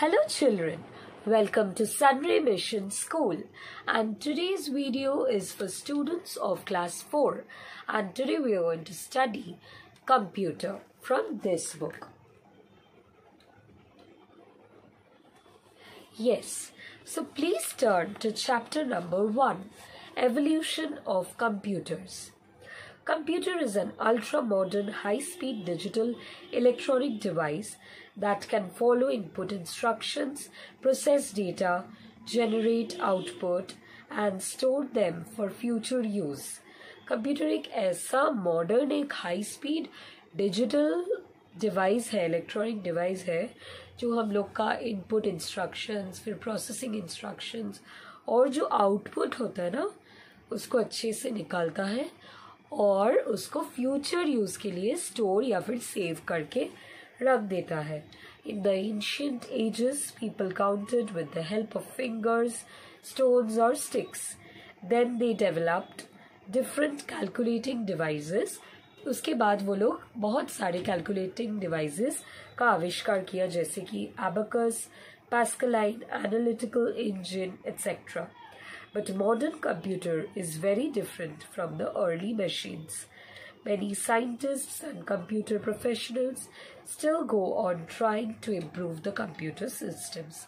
Hello children, welcome to Sunray Mission School and today's video is for students of class 4 and today we are going to study computer from this book. Yes, so please turn to chapter number 1 Evolution of Computers. Computer is an ultra modern high speed digital electronic device that can follow input instructions, process data, generate output and store them for future use. Computer एक ऐसा modern एक high speed digital device है electronic device है जो हम लोग का input instructions फिर प्रोसेसिंग इंस्ट्रक्शंस और जो आउटपुट होता है ना उसको अच्छे से निकालता है और उसको फ्यूचर यूज़ के लिए स्टोर या फिर सेव करके रख देता है। In the ancient ages people counted with the help of fingers stones और sticks then they developed different calculating devices उसके बाद वो लोग बहुत सारे कैलकुलेटिंग डिवाइसेस का आविष्कार किया, जैसे कि abacus Pascaline analytical engine etcetera But modern computer is very different from the early machines. Many scientists and computer professionals still go on trying to improve the computer systems.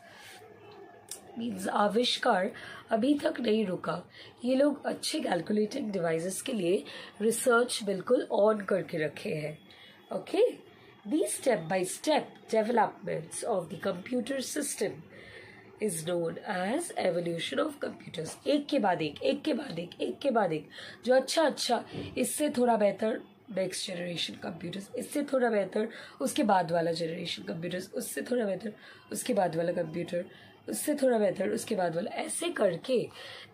Means आविष्कार अभी तक नहीं रुका ये लोग अच्छे कैलकुलेटिंग डिवाइसेस के लिए रिसर्च बिल्कुल ऑन करके रखे हैं okay the step by step developments of the computer system is known as evolution of computers एक के बाद एक एक के बाद एक एक के बाद एक। जो अच्छा अच्छा इससे थोड़ा बेहतर नेक्स्ट जनरेशन कंप्यूटर्स इससे थोड़ा बेहतर, उसके बाद वाला जनरेशन कंप्यूटर्स उससे थोड़ा बेहतर, उसके बाद वाला कंप्यूटर उससे थोड़ा बेहतर, उसके बाद वाला। ऐसे करके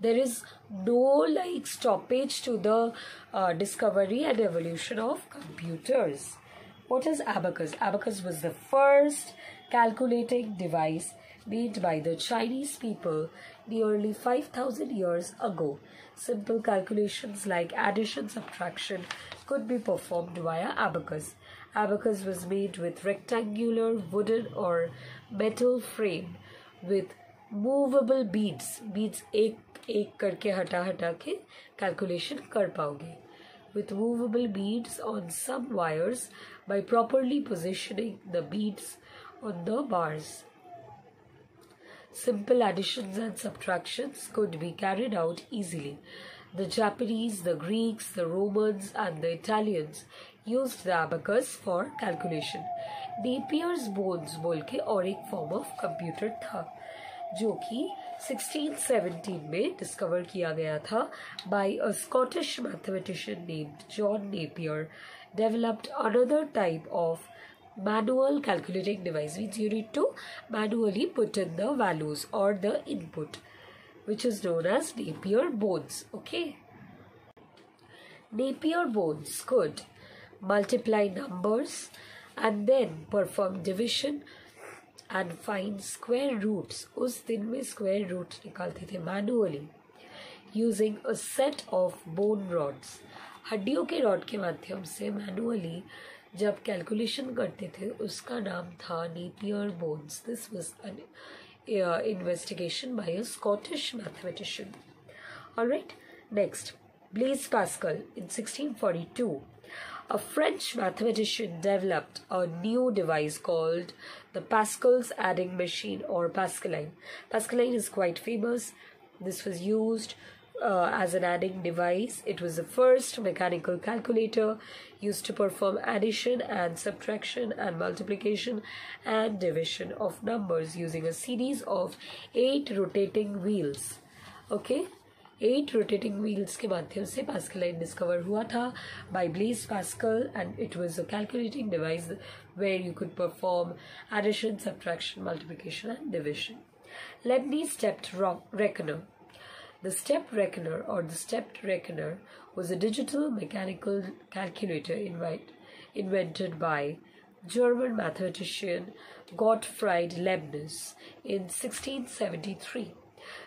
there is no like stoppage to the discovery and evolution of computers What is abacus? Abacus was the first calculating device made by the Chinese people nearly 5000 years ago. Simple calculations like addition subtraction could be performed via abacus. Abacus was made with rectangular wooden or metal frame with movable beads. Beads एक एक करके हटा हटा के calculation कर पाओगे. With movable beads on some wires by properly positioning the beads on the bars. Simple additions and subtractions could be carried out easily. The Japanese, the Greeks, the Romans, and the Italians used the abacus for calculation. Napier's bones बोल के और एक form of computer था जो कि 1617 में discover किया गया था by a Scottish mathematician named John Napier developed another type of manual calculating device means you need to manually put in the values or the input which is known as Napier bones okay Napier bones could multiply numbers and then perform division and find square roots उस दिन में square roots निकालते थे manually using a set of bone rods हड्डियों के rod के माध्यम से मैनुअली जब कैलकुलेशन करते थे, उसका नाम था नीति bones this was an investigation by a Scottish mathematician all right next Blaise Pascal in 1642 a French mathematician developed a new device called the Pascal's adding machine और Pascaline Pascaline is quite famous this was use Uh, as an adding device. It was the first mechanical calculator used to perform addition and subtraction and multiplication and division of numbers using a series of eight rotating wheels. Okay. Eight rotating wheels ke madhyam se Pascaline discover hua tha by Blaise Pascal and it was a calculating device where you could perform addition, subtraction, multiplication and division. Leibniz step reckoner. The step reckoner or the stepped reckoner was a digital mechanical calculator invite, invented by German mathematician Gottfried Leibniz in 1673,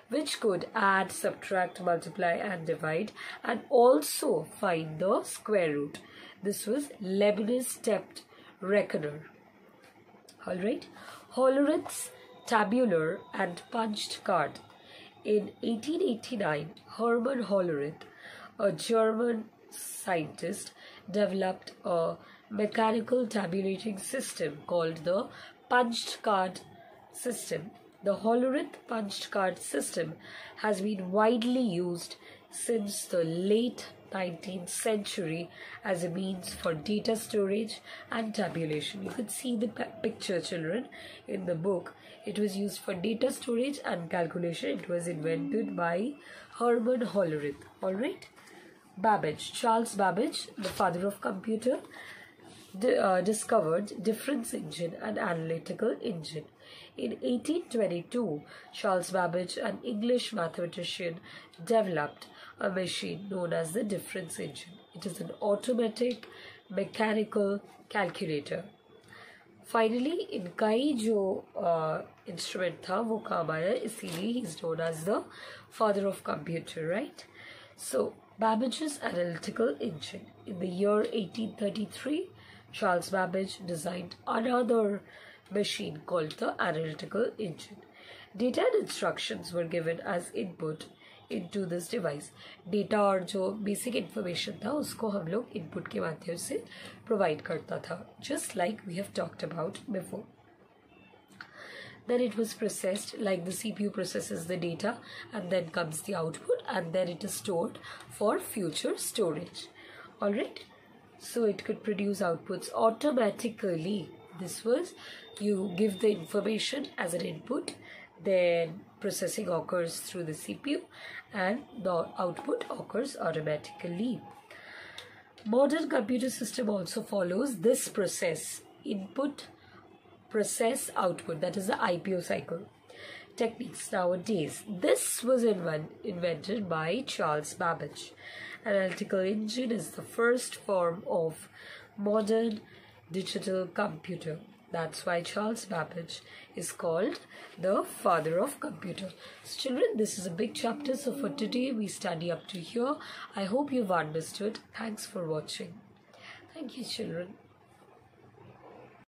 which could add, subtract, multiply, and divide, and also find the square root. This was Leibniz stepped reckoner. All right, Hollerith's tabular and punched card. In 1889, Hermann Hollerith, a German scientist, developed a mechanical tabulating system called the punched card system. The Hollerith punched card system has been widely used since the late 19th century as a means for data storage and tabulation. You could see the picture, children, in the book. It was used for data storage and calculation. It was invented by Hermann Hollerith. Alright? Babbage. Charles Babbage, the father of computer, uh, discovered difference engine and analytical engine. In 1822, Charles Babbage, an English mathematician, developed a machine known as the difference engine. It is an automatic mechanical calculator. Finally, in जो uh, instrument था वो काम आया इसीलिए he is known as the father of computer, right? So Babbage's analytical engine. In the year 1833, Charles Babbage designed another machine called the analytical engine. Data and instructions were given as input into this device. Data और जो basic information था उसको हम लोग input के माध्यम से provide करता था just like we have talked about before. Then it was processed like the CPU processes the data and then comes the output and then it is stored for future storage. Alright, so it could produce outputs automatically. this was you give the information as an input then processing occurs through the CPU and the output occurs automatically. Modern computer system also follows this process input process output that is the IPO cycle techniques nowadays. This was invented by Charles Babbage. Analytical engine is the first form of modern digital computer. That's why Charles Babbage is called the father of computer. So children, this is a big chapter. So for today, we study up to here. I hope you've understood. Thanks for watching. Thank you, children.